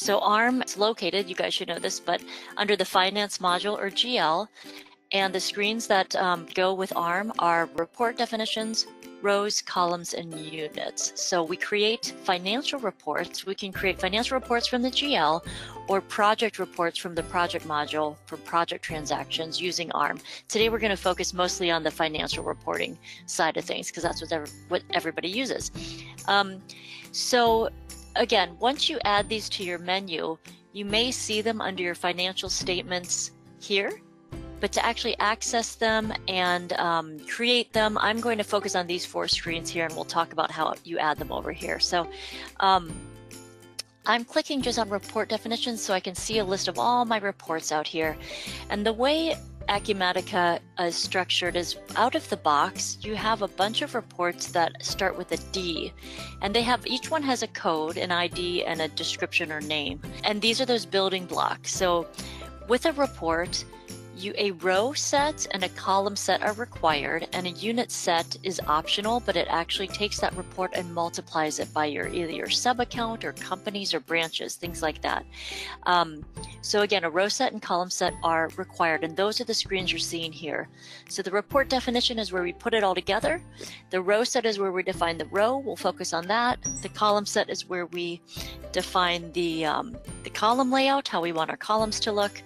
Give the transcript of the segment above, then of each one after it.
So ARM is located, you guys should know this, but under the Finance module or GL, and the screens that um, go with ARM are report definitions, rows, columns, and units. So we create financial reports. We can create financial reports from the GL or project reports from the project module for project transactions using ARM. Today we're going to focus mostly on the financial reporting side of things because that's what, ever, what everybody uses. Um, so again, once you add these to your menu, you may see them under your financial statements here but to actually access them and um, create them, I'm going to focus on these four screens here and we'll talk about how you add them over here. So um, I'm clicking just on report definitions so I can see a list of all my reports out here. And the way Acumatica is structured is out of the box, you have a bunch of reports that start with a D, and they have each one has a code, an ID, and a description or name. And these are those building blocks. So with a report, you, a row set and a column set are required and a unit set is optional, but it actually takes that report and multiplies it by your either your sub account or companies or branches, things like that. Um, so again, a row set and column set are required and those are the screens you're seeing here. So the report definition is where we put it all together. The row set is where we define the row. We'll focus on that. The column set is where we define the, um, the column layout, how we want our columns to look.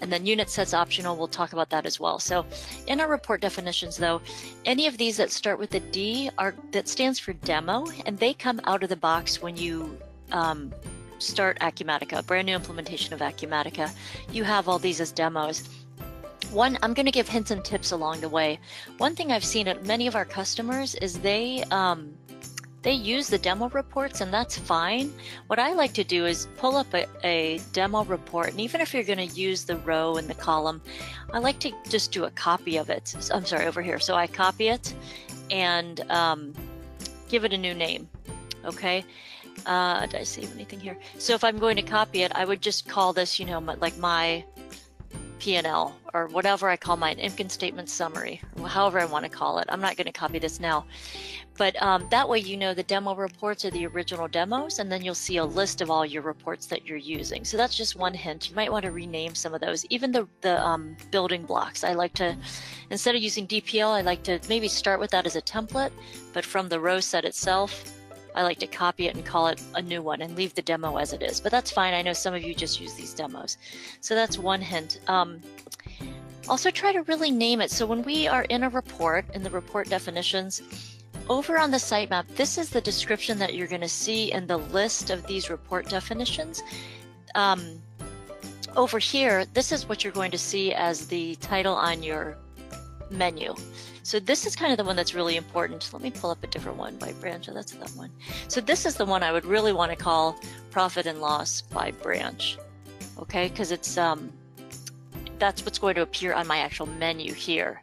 And then unit sets optional, we'll talk about that as well. So in our report definitions though, any of these that start with a D are that stands for demo and they come out of the box when you um, start Acumatica, a brand new implementation of Acumatica. You have all these as demos. One, I'm going to give hints and tips along the way. One thing I've seen at many of our customers is they um, they use the demo reports and that's fine. What I like to do is pull up a, a demo report and even if you're going to use the row and the column, I like to just do a copy of it. So, I'm sorry, over here. So I copy it and um, give it a new name. Okay. Uh, did I save anything here? So if I'm going to copy it, I would just call this, you know, my, like my P&L or whatever I call my income statement summary, however I want to call it. I'm not going to copy this now. But um, that way you know the demo reports are the original demos, and then you'll see a list of all your reports that you're using. So that's just one hint. You might want to rename some of those. Even the, the um, building blocks, I like to, instead of using DPL, I like to maybe start with that as a template, but from the row set itself, I like to copy it and call it a new one and leave the demo as it is. But that's fine. I know some of you just use these demos. So that's one hint. Um, also try to really name it. So when we are in a report, in the report definitions, over on the sitemap, this is the description that you're going to see in the list of these report definitions. Um, over here, this is what you're going to see as the title on your menu. So this is kind of the one that's really important. Let me pull up a different one by branch. Oh, that's that one. So this is the one I would really want to call profit and loss by branch. Okay, because it's um, that's what's going to appear on my actual menu here.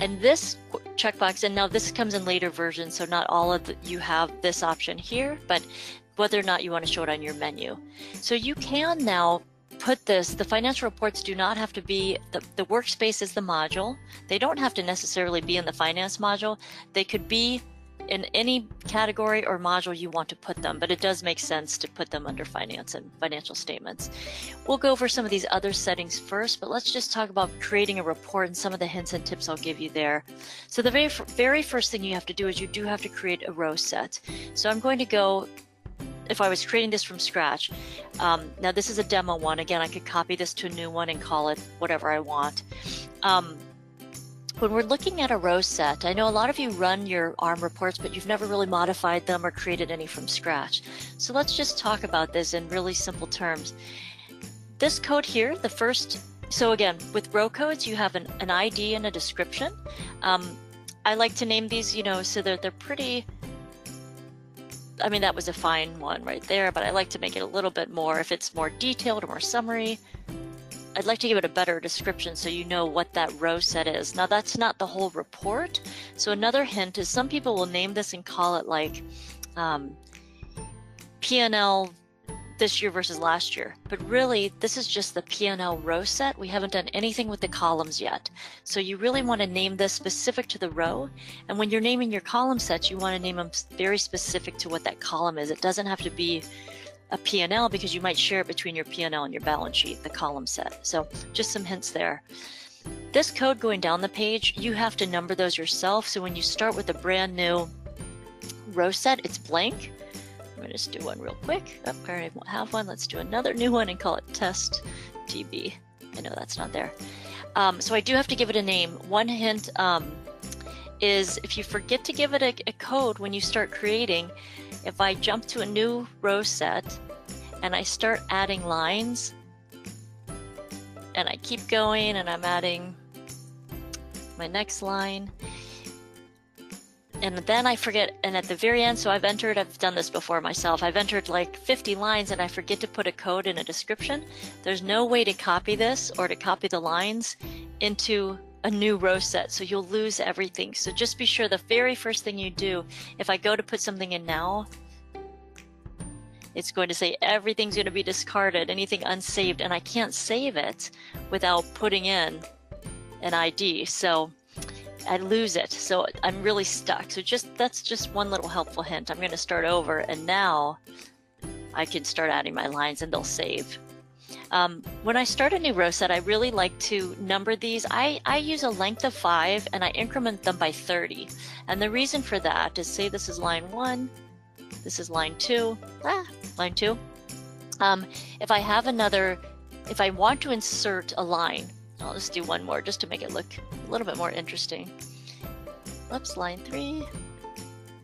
And this checkbox, and now this comes in later versions, so not all of the, you have this option here, but whether or not you want to show it on your menu. So you can now put this, the financial reports do not have to be, the, the workspace is the module. They don't have to necessarily be in the finance module. They could be in any category or module you want to put them, but it does make sense to put them under finance and financial statements. We'll go over some of these other settings first, but let's just talk about creating a report and some of the hints and tips I'll give you there. So the very, very first thing you have to do is you do have to create a row set. So I'm going to go if I was creating this from scratch. Um, now this is a demo one. Again, I could copy this to a new one and call it whatever I want. Um, when we're looking at a row set, I know a lot of you run your ARM reports, but you've never really modified them or created any from scratch. So let's just talk about this in really simple terms. This code here, the first, so again, with row codes, you have an, an ID and a description. Um, I like to name these, you know, so that they're pretty, I mean, that was a fine one right there, but I like to make it a little bit more, if it's more detailed or more summary, I'd like to give it a better description so you know what that row set is. Now that's not the whole report. So another hint is some people will name this and call it like um, P&L this year versus last year. But really, this is just the P&L row set. We haven't done anything with the columns yet. So you really want to name this specific to the row. And when you're naming your column sets, you want to name them very specific to what that column is. It doesn't have to be a P&L because you might share it between your P&L and your balance sheet, the column set. So just some hints there. This code going down the page, you have to number those yourself. So when you start with a brand new row set, it's blank. I'm to just do one real quick. Oh, I already have one. Let's do another new one and call it test TB. I know that's not there. Um, so I do have to give it a name. One hint um, is if you forget to give it a, a code when you start creating, if I jump to a new row set and I start adding lines, and I keep going and I'm adding my next line, and then I forget, and at the very end, so I've entered, I've done this before myself, I've entered like 50 lines and I forget to put a code in a description. There's no way to copy this or to copy the lines into a new row set, so you'll lose everything. So just be sure the very first thing you do, if I go to put something in now, it's going to say everything's going to be discarded, anything unsaved, and I can't save it without putting in an ID. So I lose it. So I'm really stuck. So just that's just one little helpful hint. I'm going to start over, and now I can start adding my lines, and they'll save. Um, when I start a new row set, I really like to number these. I, I use a length of five and I increment them by 30. And the reason for that is say this is line one, this is line two, ah, line two. Um, if I have another, if I want to insert a line, I'll just do one more just to make it look a little bit more interesting. Oops, line three.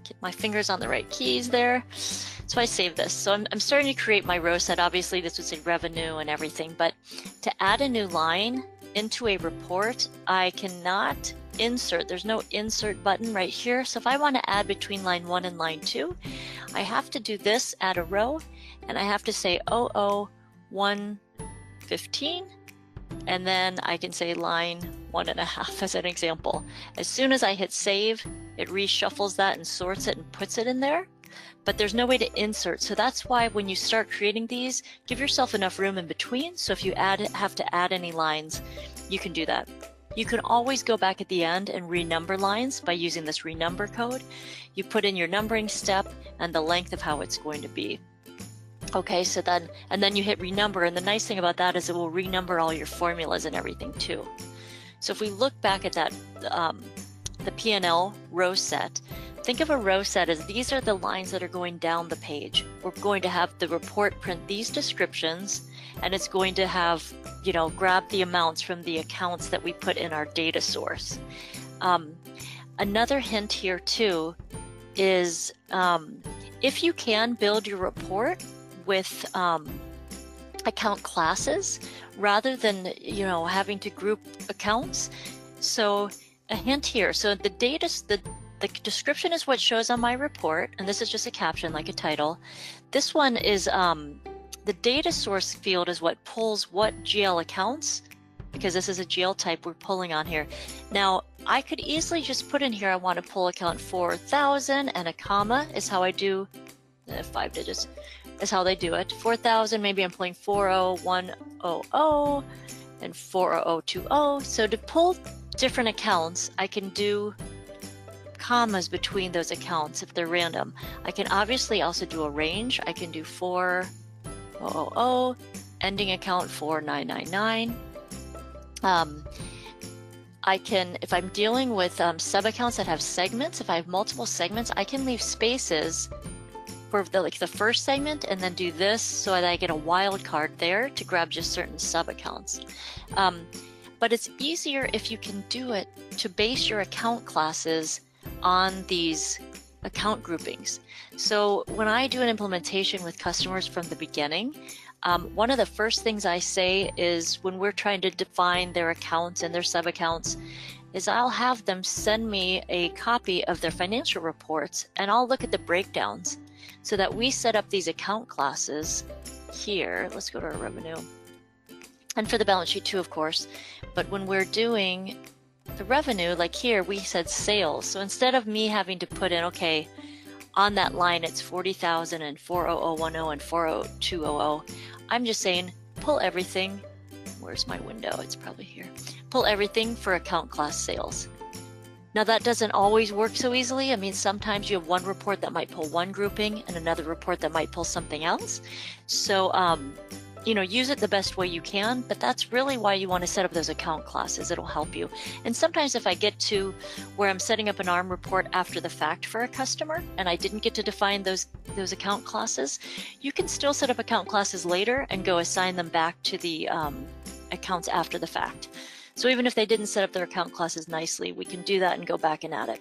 Get my fingers on the right keys there. So I save this. So I'm, I'm starting to create my row set. Obviously, this would say revenue and everything, but to add a new line into a report, I cannot insert. There's no insert button right here. So if I want to add between line one and line two, I have to do this, add a row, and I have to say 00115 and then I can say line one and a half as an example. As soon as I hit save, it reshuffles that and sorts it and puts it in there but there's no way to insert. So that's why when you start creating these, give yourself enough room in between. So if you add have to add any lines, you can do that. You can always go back at the end and renumber lines by using this renumber code. You put in your numbering step and the length of how it's going to be. Okay, so then, and then you hit renumber. And the nice thing about that is it will renumber all your formulas and everything too. So if we look back at that, um, the P&L row set, Think of a row set as these are the lines that are going down the page. We're going to have the report print these descriptions and it's going to have, you know, grab the amounts from the accounts that we put in our data source. Um, another hint here too is um, if you can build your report with um, account classes rather than, you know, having to group accounts. So a hint here. So the data, the the description is what shows on my report, and this is just a caption like a title. This one is um, the data source field is what pulls what GL accounts, because this is a GL type we're pulling on here. Now, I could easily just put in here, I want to pull account 4000 and a comma is how I do, five digits is how they do it. 4000, maybe I'm pulling 40100 and 40020. So to pull different accounts, I can do commas between those accounts if they're random. I can obviously also do a range. I can do 4000, ending account 4999. Um, I can, if I'm dealing with um, sub accounts that have segments, if I have multiple segments, I can leave spaces for the, like the first segment and then do this so that I get a wildcard there to grab just certain sub accounts. Um, but it's easier if you can do it to base your account classes on these account groupings. So when I do an implementation with customers from the beginning, um, one of the first things I say is when we're trying to define their accounts and their sub accounts, is I'll have them send me a copy of their financial reports and I'll look at the breakdowns so that we set up these account classes here. Let's go to our revenue. And for the balance sheet too, of course. But when we're doing the revenue, like here, we said sales. So instead of me having to put in, okay, on that line, it's 40,000 and 40010 and 40200, I'm just saying pull everything. Where's my window? It's probably here. Pull everything for account class sales. Now that doesn't always work so easily. I mean, sometimes you have one report that might pull one grouping and another report that might pull something else. So, um, you know, use it the best way you can, but that's really why you want to set up those account classes. It'll help you. And sometimes if I get to where I'm setting up an ARM report after the fact for a customer and I didn't get to define those those account classes, you can still set up account classes later and go assign them back to the um, accounts after the fact. So even if they didn't set up their account classes nicely, we can do that and go back and add it.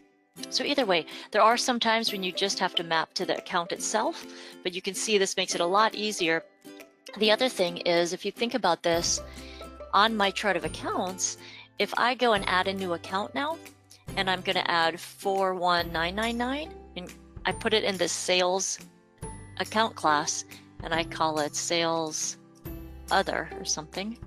So either way, there are some times when you just have to map to the account itself, but you can see this makes it a lot easier. The other thing is, if you think about this, on my chart of accounts, if I go and add a new account now, and I'm going to add 41999, and I put it in the sales account class, and I call it sales other or something.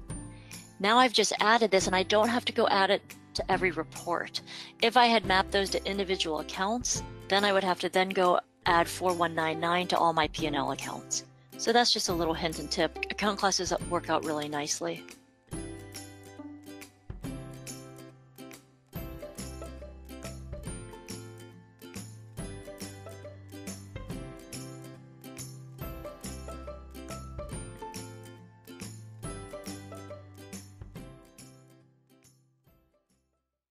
Now I've just added this and I don't have to go add it to every report. If I had mapped those to individual accounts, then I would have to then go add 4199 to all my P&L accounts. So that's just a little hint and tip. Account classes work out really nicely.